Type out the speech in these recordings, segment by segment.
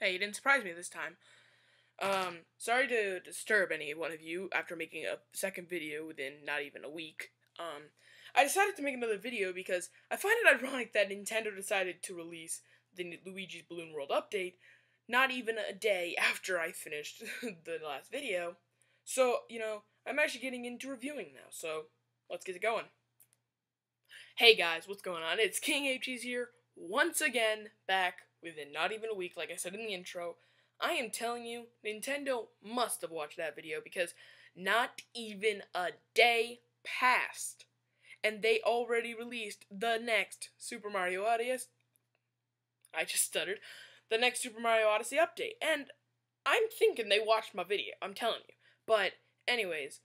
Hey, you didn't surprise me this time. Um, sorry to disturb any one of you after making a second video within not even a week. Um, I decided to make another video because I find it ironic that Nintendo decided to release the Luigi's Balloon World update not even a day after I finished the last video. So, you know, I'm actually getting into reviewing now, so let's get it going. Hey guys, what's going on? It's King HG's here, once again, back within not even a week, like I said in the intro. I am telling you, Nintendo must have watched that video because not even a day passed, and they already released the next Super Mario Odyssey. I just stuttered. The next Super Mario Odyssey update, and I'm thinking they watched my video. I'm telling you. But, anyways,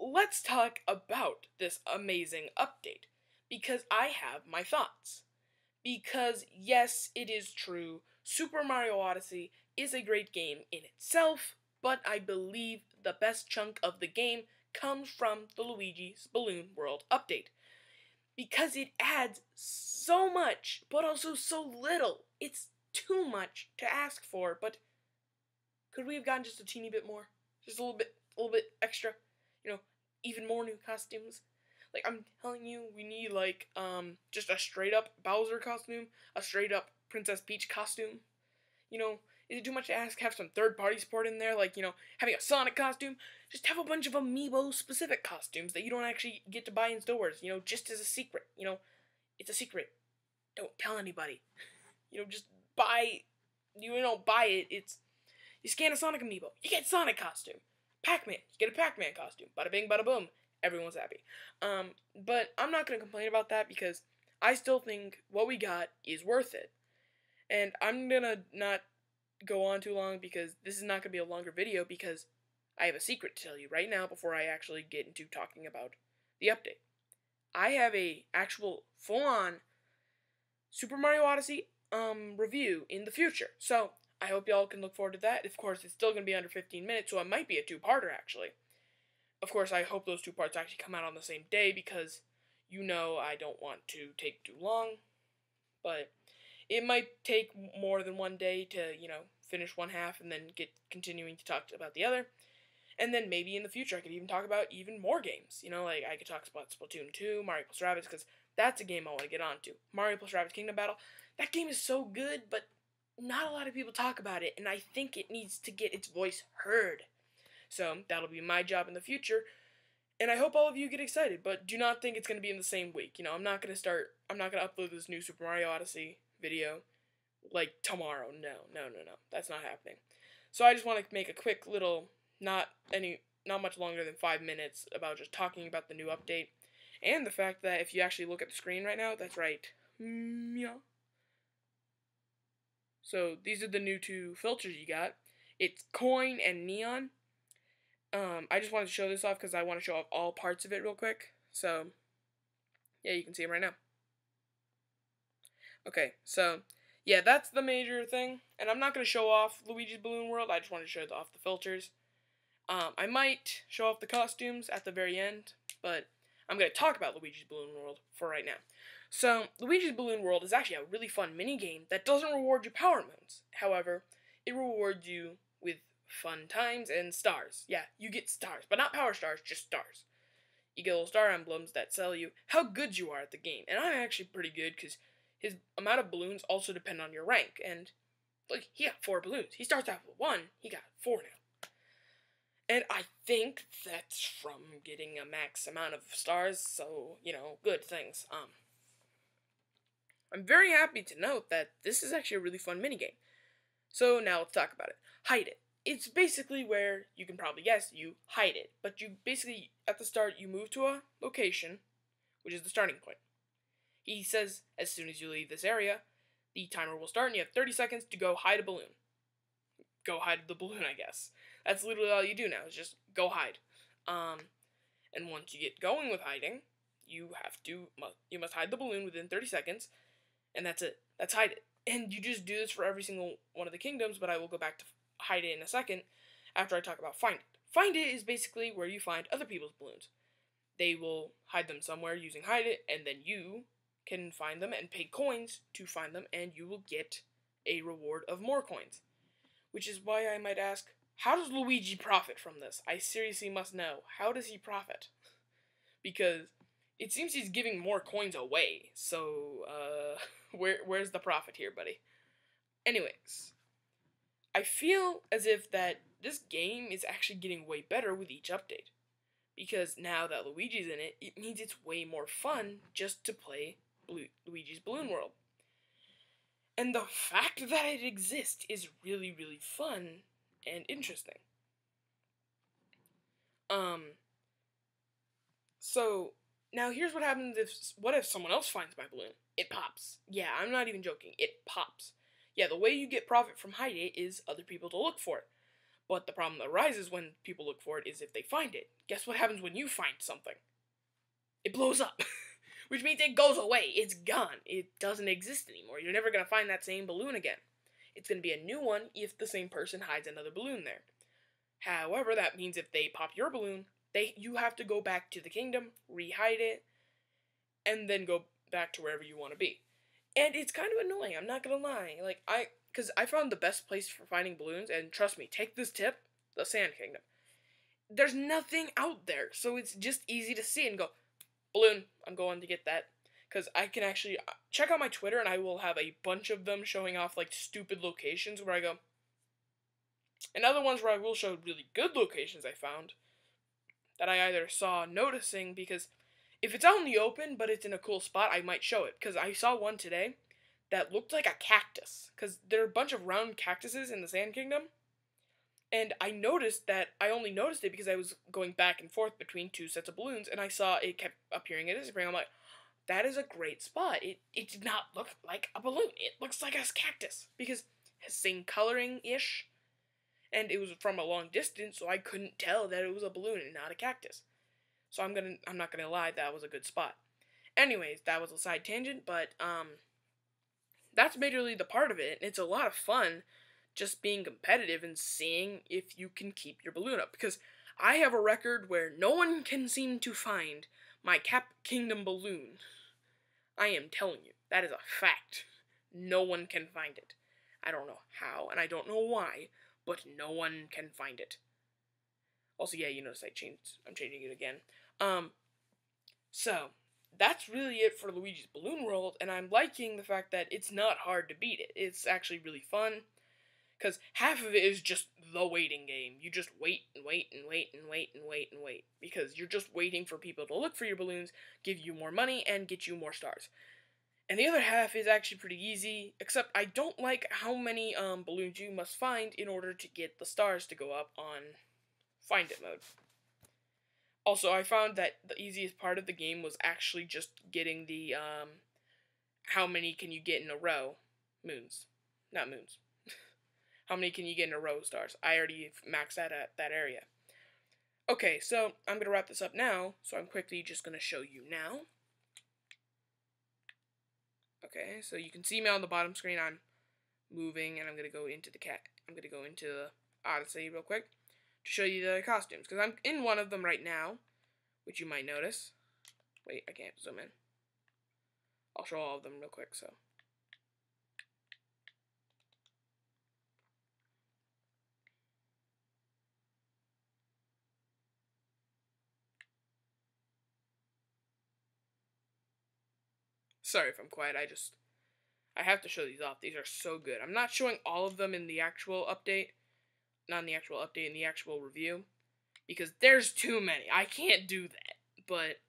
let's talk about this amazing update because I have my thoughts. Because, yes, it is true, Super Mario Odyssey is a great game in itself, but I believe the best chunk of the game comes from the Luigi's Balloon World update. Because it adds so much, but also so little. It's too much to ask for, but could we have gotten just a teeny bit more? Just a little bit, a little bit extra? You know, even more new costumes? Like I'm telling you, we need like um just a straight up Bowser costume, a straight up Princess Peach costume. You know, is it too much to ask have some third party support in there, like you know having a Sonic costume? Just have a bunch of amiibo specific costumes that you don't actually get to buy in stores. You know, just as a secret. You know, it's a secret. Don't tell anybody. You know, just buy. You don't buy it. It's you scan a Sonic amiibo, you get Sonic costume. Pac Man, you get a Pac Man costume. Bada bing, bada boom everyone's happy. Um, but I'm not gonna complain about that because I still think what we got is worth it. And I'm gonna not go on too long because this is not gonna be a longer video because I have a secret to tell you right now before I actually get into talking about the update. I have a actual full-on Super Mario Odyssey um review in the future. So I hope y'all can look forward to that. Of course, it's still gonna be under 15 minutes, so it might be a two-parter actually. Of course, I hope those two parts actually come out on the same day because you know I don't want to take too long. But it might take more than one day to, you know, finish one half and then get continuing to talk about the other. And then maybe in the future I could even talk about even more games. You know, like I could talk about Splatoon 2, Mario plus Rabbids, because that's a game I want to get onto. Mario plus Rabbids Kingdom Battle, that game is so good, but not a lot of people talk about it, and I think it needs to get its voice heard. So that'll be my job in the future. And I hope all of you get excited, but do not think it's going to be in the same week. You know, I'm not going to start, I'm not going to upload this new Super Mario Odyssey video like tomorrow. No, no, no, no. That's not happening. So I just want to make a quick little, not any, not much longer than five minutes about just talking about the new update and the fact that if you actually look at the screen right now, that's right. Yeah. So these are the new two filters you got. It's coin and neon. Um, I just wanted to show this off because I want to show off all parts of it real quick. So, yeah, you can see them right now. Okay, so, yeah, that's the major thing. And I'm not going to show off Luigi's Balloon World. I just want to show off the filters. Um, I might show off the costumes at the very end, but I'm going to talk about Luigi's Balloon World for right now. So, Luigi's Balloon World is actually a really fun mini game that doesn't reward you power moons. However, it rewards you with fun times and stars. Yeah, you get stars, but not power stars, just stars. You get little star emblems that tell you how good you are at the game. And I'm actually pretty good because his amount of balloons also depend on your rank. And like he got four balloons. He starts out with one, he got four now. And I think that's from getting a max amount of stars, so, you know, good things. Um I'm very happy to note that this is actually a really fun minigame. So now let's talk about it. Hide it it's basically where you can probably guess you hide it. But you basically, at the start, you move to a location, which is the starting point. He says, as soon as you leave this area, the timer will start and you have 30 seconds to go hide a balloon. Go hide the balloon, I guess. That's literally all you do now, is just go hide. Um, and once you get going with hiding, you have to, you must hide the balloon within 30 seconds, and that's it. That's hide it. And you just do this for every single one of the kingdoms, but I will go back to hide it in a second after I talk about find it. Find it is basically where you find other people's balloons. They will hide them somewhere using hide it, and then you can find them and pay coins to find them, and you will get a reward of more coins. Which is why I might ask, how does Luigi profit from this? I seriously must know. How does he profit? Because it seems he's giving more coins away. So, uh, where where's the profit here, buddy? Anyways, I feel as if that this game is actually getting way better with each update. Because now that Luigi's in it, it means it's way more fun just to play Blue, Luigi's Balloon World. And the fact that it exists is really, really fun and interesting. Um, so now here's what happens if what if someone else finds my balloon? It pops. Yeah, I'm not even joking. It pops. Yeah, the way you get profit from hide it is other people to look for it. But the problem that arises when people look for it is if they find it. Guess what happens when you find something? It blows up. Which means it goes away. It's gone. It doesn't exist anymore. You're never going to find that same balloon again. It's going to be a new one if the same person hides another balloon there. However, that means if they pop your balloon, they you have to go back to the kingdom, rehide it, and then go back to wherever you want to be. And it's kind of annoying, I'm not gonna lie. Like I cause I found the best place for finding balloons, and trust me, take this tip, the Sand Kingdom. There's nothing out there, so it's just easy to see and go, balloon, I'm going to get that. Because I can actually uh, check out my Twitter and I will have a bunch of them showing off like stupid locations where I go. And other ones where I will show really good locations I found that I either saw noticing because if it's out in the open but it's in a cool spot, I might show it. Because I saw one today that looked like a cactus. Because there are a bunch of round cactuses in the Sand Kingdom. And I noticed that I only noticed it because I was going back and forth between two sets of balloons and I saw it kept appearing at Instagram. I'm like, that is a great spot. It it did not look like a balloon. It looks like a cactus because it same coloring ish and it was from a long distance, so I couldn't tell that it was a balloon and not a cactus. So I'm gonna I'm not gonna lie, that was a good spot. Anyways, that was a side tangent, but um that's majorly the part of it. It's a lot of fun just being competitive and seeing if you can keep your balloon up. Because I have a record where no one can seem to find my Cap Kingdom balloon. I am telling you, that is a fact. No one can find it. I don't know how, and I don't know why, but no one can find it. Also, yeah, you notice I changed. I'm changing it again. Um, so that's really it for Luigi's Balloon World, and I'm liking the fact that it's not hard to beat it. It's actually really fun, because half of it is just the waiting game. You just wait and wait and wait and wait and wait and wait because you're just waiting for people to look for your balloons, give you more money, and get you more stars. And the other half is actually pretty easy, except I don't like how many um, balloons you must find in order to get the stars to go up on Find It mode. Also, I found that the easiest part of the game was actually just getting the, um, how many can you get in a row moons. Not moons. how many can you get in a row stars? I already maxed that at that area. Okay, so I'm going to wrap this up now, so I'm quickly just going to show you now. Okay, so you can see me on the bottom screen. I'm moving, and I'm gonna go into the cat. I'm gonna go into the Odyssey real quick to show you the costumes because I'm in one of them right now, which you might notice. Wait, I can't zoom in. I'll show all of them real quick. So. Sorry if I'm quiet. I just I have to show these off. These are so good. I'm not showing all of them in the actual update. Not in the actual update, in the actual review. Because there's too many. I can't do that. But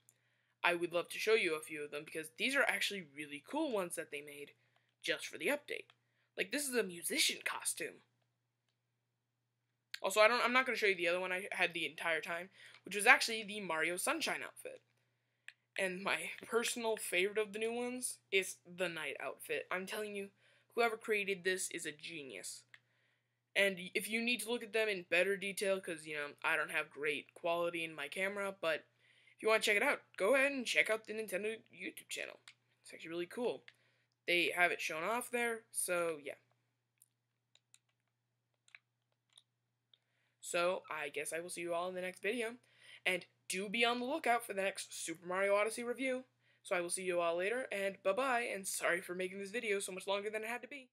I would love to show you a few of them because these are actually really cool ones that they made just for the update. Like this is a musician costume. Also, I don't I'm not going to show you the other one I had the entire time, which was actually the Mario Sunshine outfit. And my personal favorite of the new ones is the knight outfit. I'm telling you, whoever created this is a genius. And if you need to look at them in better detail, because, you know, I don't have great quality in my camera, but if you want to check it out, go ahead and check out the Nintendo YouTube channel. It's actually really cool. They have it shown off there, so yeah. So, I guess I will see you all in the next video. And do be on the lookout for the next Super Mario Odyssey review. So I will see you all later, and bye-bye, and sorry for making this video so much longer than it had to be.